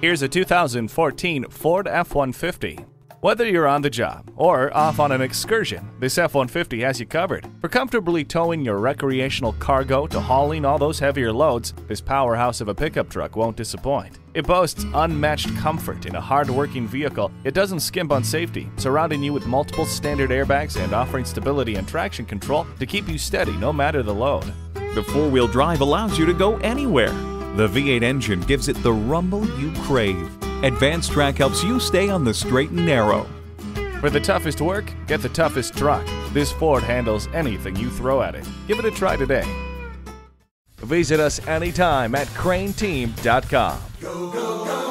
Here's a 2014 Ford F-150. Whether you're on the job or off on an excursion, this F-150 has you covered. For comfortably towing your recreational cargo to hauling all those heavier loads, this powerhouse of a pickup truck won't disappoint. It boasts unmatched comfort in a hard-working vehicle. It doesn't skimp on safety, surrounding you with multiple standard airbags and offering stability and traction control to keep you steady no matter the load. The four wheel drive allows you to go anywhere. The V8 engine gives it the rumble you crave. AdvanceTrac helps you stay on the straight and narrow. For the toughest work, get the toughest truck. This Ford handles anything you throw at it. Give it a try today. Visit us anytime at crainteam.com. Go, go,